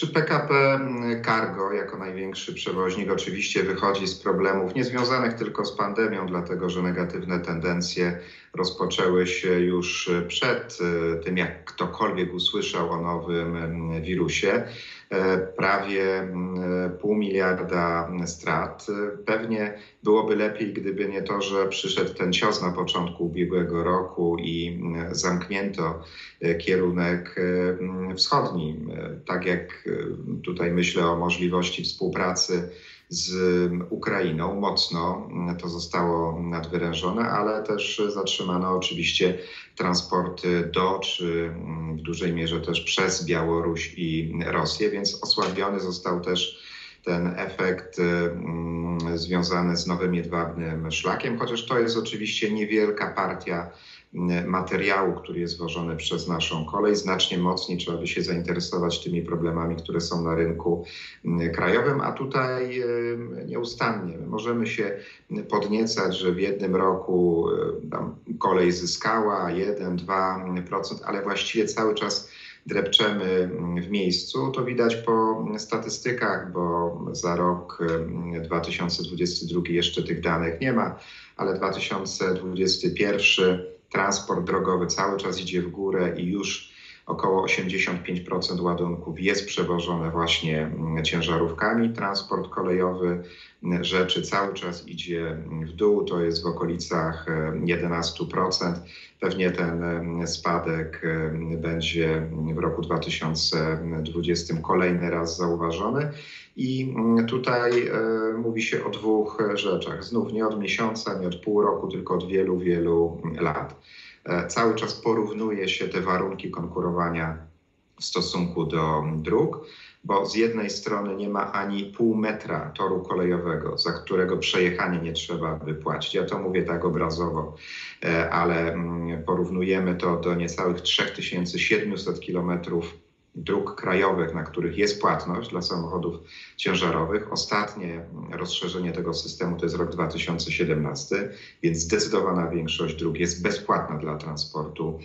Czy PKP Cargo jako największy przewoźnik oczywiście wychodzi z problemów niezwiązanych tylko z pandemią, dlatego że negatywne tendencje rozpoczęły się już przed e, tym, jak ktokolwiek usłyszał o nowym wirusie. E, prawie pół miliarda strat. Pewnie byłoby lepiej, gdyby nie to, że przyszedł ten cios na początku ubiegłego roku i zamknięto e, kierunek wschodni. Tak jak tutaj myślę o możliwości współpracy z Ukrainą. Mocno to zostało nadwyrężone, ale też zatrzymano oczywiście transporty do, czy w dużej mierze też przez Białoruś i Rosję, więc osłabiony został też ten efekt mm, związany z Nowym Jedwabnym Szlakiem, chociaż to jest oczywiście niewielka partia materiału, który jest wożony przez naszą kolej. Znacznie mocniej trzeba by się zainteresować tymi problemami, które są na rynku krajowym, a tutaj nieustannie możemy się podniecać, że w jednym roku kolej zyskała 1-2%, ale właściwie cały czas drepczemy w miejscu. To widać po statystykach, bo za rok 2022 jeszcze tych danych nie ma, ale 2021 transport drogowy cały czas idzie w górę i już około 85% ładunków jest przewożone właśnie mm, ciężarówkami. Transport kolejowy mm, rzeczy cały czas idzie w dół, to jest w okolicach 11%. Pewnie ten mm, spadek będzie w roku 2020 kolejny raz zauważony. I tutaj e, mówi się o dwóch rzeczach. Znów nie od miesiąca, nie od pół roku, tylko od wielu, wielu lat. E, cały czas porównuje się te warunki konkurowania w stosunku do dróg, bo z jednej strony nie ma ani pół metra toru kolejowego, za którego przejechanie nie trzeba by płacić. Ja to mówię tak obrazowo, e, ale mm, porównujemy to do niecałych 3700 kilometrów dróg krajowych, na których jest płatność dla samochodów ciężarowych. Ostatnie rozszerzenie tego systemu to jest rok 2017, więc zdecydowana większość dróg jest bezpłatna dla transportu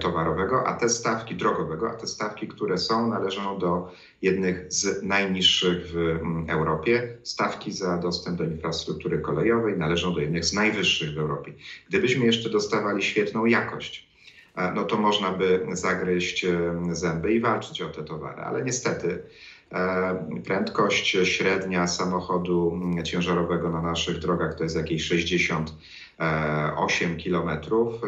towarowego, a te stawki drogowego, a te stawki, które są, należą do jednych z najniższych w mm, Europie. Stawki za dostęp do infrastruktury kolejowej należą do jednych z najwyższych w Europie. Gdybyśmy jeszcze dostawali świetną jakość, no to można by zagryźć zęby i walczyć o te towary. Ale niestety e, prędkość średnia samochodu ciężarowego na naszych drogach to jest jakieś 68 km.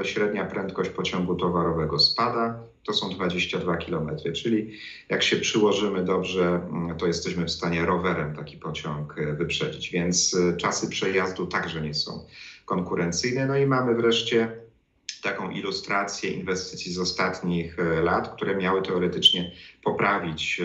Średnia prędkość pociągu towarowego spada, to są 22 km, czyli jak się przyłożymy dobrze, to jesteśmy w stanie rowerem taki pociąg e, wyprzedzić, więc e, czasy przejazdu także nie są konkurencyjne. No i mamy wreszcie taką ilustrację inwestycji z ostatnich e, lat, które miały teoretycznie poprawić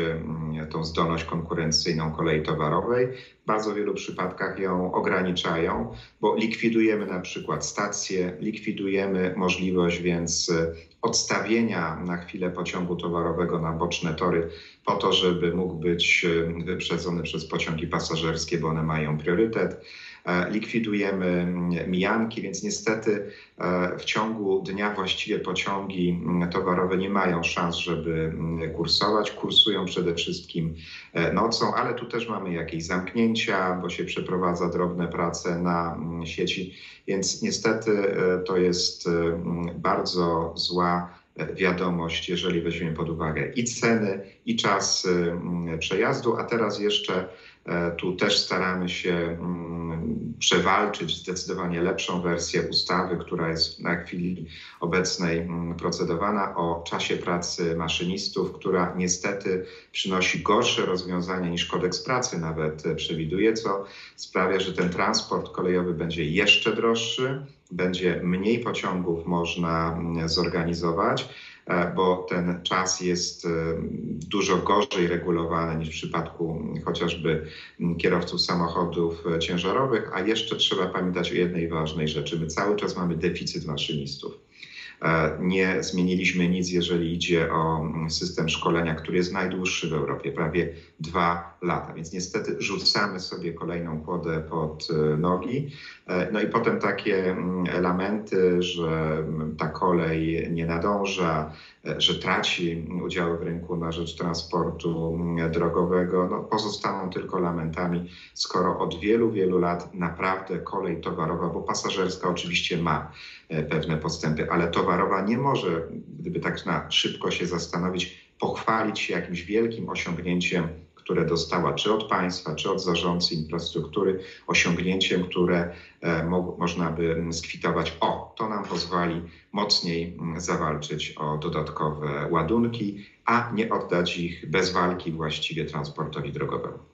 e, tą zdolność konkurencyjną kolei towarowej. W bardzo wielu przypadkach ją ograniczają, bo likwidujemy na przykład stacje, likwidujemy możliwość więc e, odstawienia na chwilę pociągu towarowego na boczne tory po to, żeby mógł być wyprzedzony przez pociągi pasażerskie, bo one mają priorytet. E, likwidujemy mm, mijanki, więc niestety e, w ciągu dnia właściwie pociągi mm, towarowe nie mają szans, żeby mm, kursować. Kursują przede wszystkim e, nocą, ale tu też mamy jakieś zamknięcia, bo się przeprowadza drobne prace na sieci, więc niestety to jest bardzo zła wiadomość, jeżeli weźmiemy pod uwagę i ceny, i czas przejazdu, a teraz jeszcze tu też staramy się mm, przewalczyć zdecydowanie lepszą wersję ustawy, która jest na chwili obecnej mm, procedowana o czasie pracy maszynistów, która niestety przynosi gorsze rozwiązania niż kodeks pracy nawet przewiduje, co sprawia, że ten transport kolejowy będzie jeszcze droższy, będzie mniej pociągów można mm, zorganizować. E, bo ten czas jest e, dużo gorzej regulowany niż w przypadku chociażby kierowców samochodów ciężarowych, a jeszcze trzeba pamiętać o jednej ważnej rzeczy. My cały czas mamy deficyt maszynistów. E, nie zmieniliśmy nic, jeżeli idzie o system szkolenia, który jest najdłuższy w Europie, prawie dwa lata. Więc niestety rzucamy sobie kolejną kłodę pod nogi. No i potem takie elementy, że ta kolej nie nadąża, że traci udziały w rynku na rzecz transportu drogowego, no, pozostaną tylko lamentami, skoro od wielu, wielu lat naprawdę kolej towarowa, bo pasażerska oczywiście ma pewne postępy, ale towarowa nie może, gdyby tak na szybko się zastanowić, pochwalić się jakimś wielkim osiągnięciem które dostała czy od państwa, czy od zarządcy infrastruktury, osiągnięciem, które e, mo można by skwitować. O, to nam pozwoli mocniej zawalczyć o dodatkowe ładunki, a nie oddać ich bez walki właściwie transportowi drogowemu.